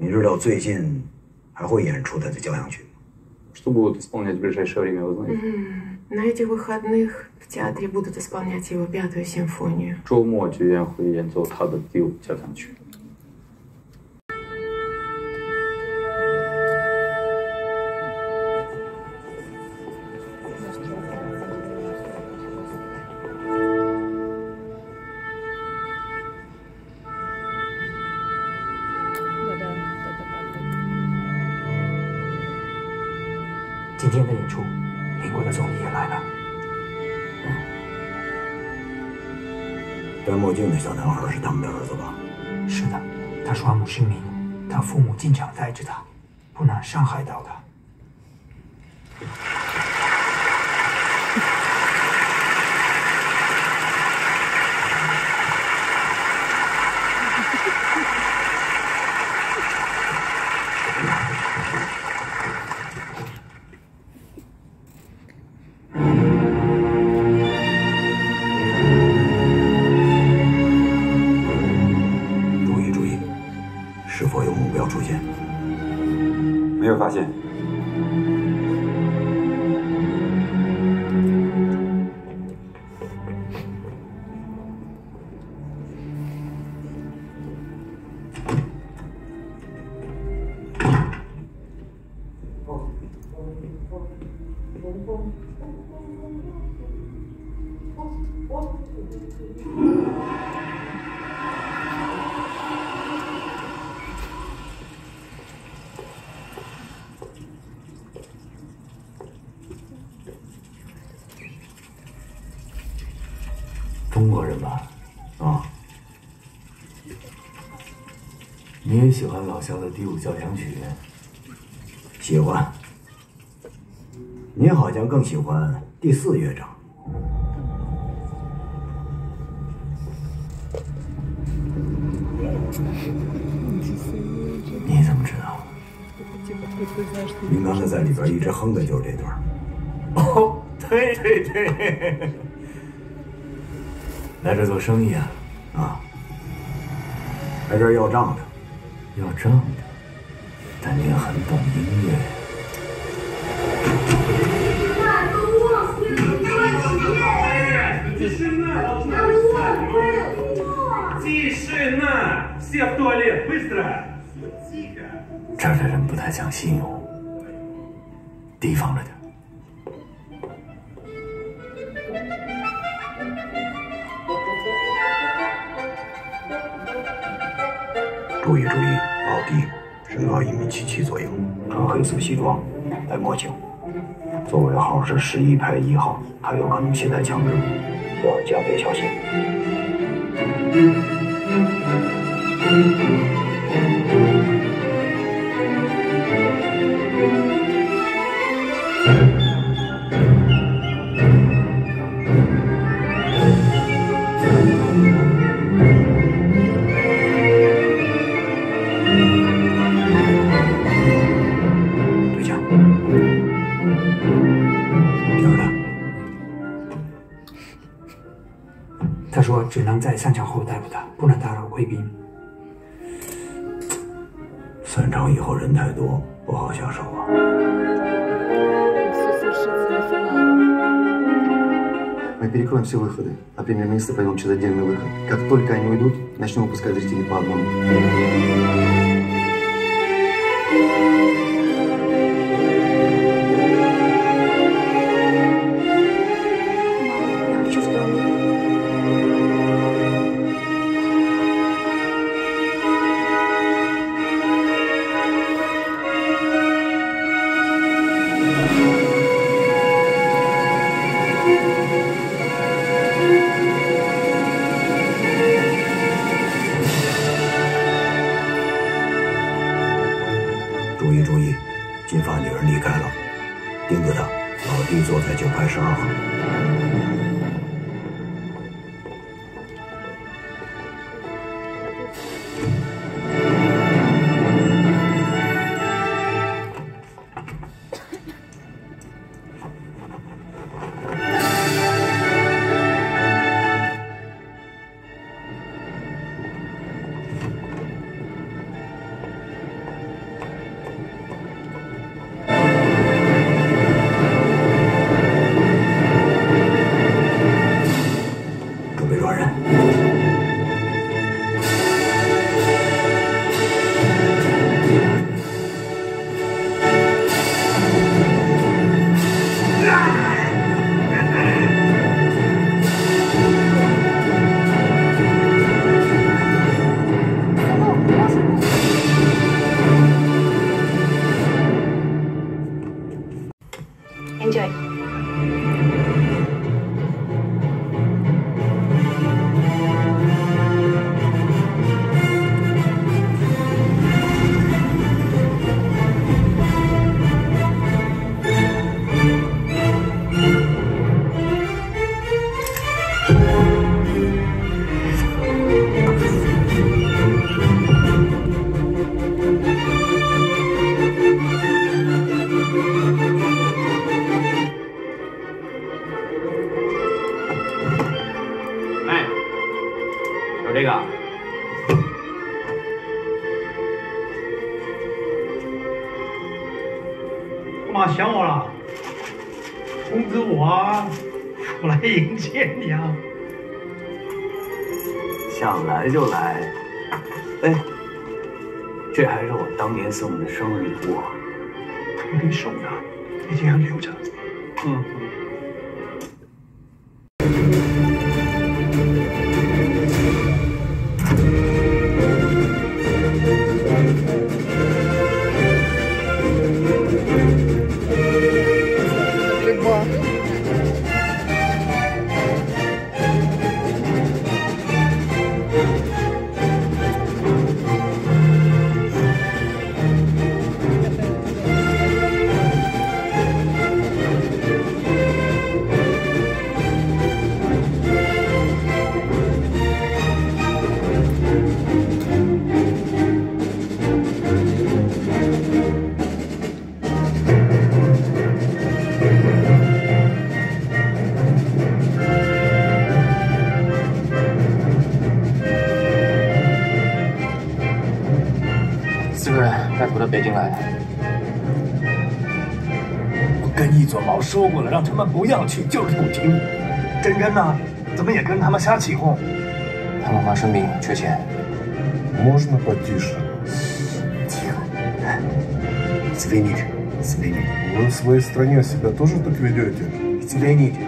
你知道最近还会演出他的交响曲吗？ Что будут исполнять в ближайшее время, вы знаете? На этих выходных в театре будут исполнять его пятую симфонию. 周末剧院会演奏他的第五交响曲。 天的演出，英国的总理也来了。戴墨镜的小男孩是他们的儿子吧？是的，他双目失明，他父母经常带着他，不能伤害到他。没有发现。中国人吧？啊，你也喜欢老肖的第五交响曲？喜欢。你好像更喜欢第四乐章。你怎么知道？您刚才在里边一直哼的就是这段。哦，对对对，来这做生意啊？啊，来这要账的。要账的，但你也很懂音乐。这儿的人不太讲信用，提防着点。注意注意。高弟，身高一米七七左右，穿黑色西装，戴墨镜，座位号是十一排一号，还有可能携带枪支，要加倍小心。说只能在散场后逮捕他，不能打扰贵宾。 散场以后人太多，不好下手啊。 Мы перекроем все выходы, а премьер-министр пойдем через отдельный выход. Как только они уйдут, начнем выпускать зрителей по одному. 弟坐在九我这个。干嘛想我了？通知我啊我来迎接你啊。想来就来。哎这还是我当年送你的生日礼物啊。给你送的一定要留着。嗯。四个人带头到北京来的。我跟一撮毛说过了，让他们不要去，就是不听。真真呢？怎么也跟他们瞎起哄？他们妈生病缺钱。 Можно потише? Тихо. Извините, извините. Вы в своей стране себя тоже так ведете? Извините.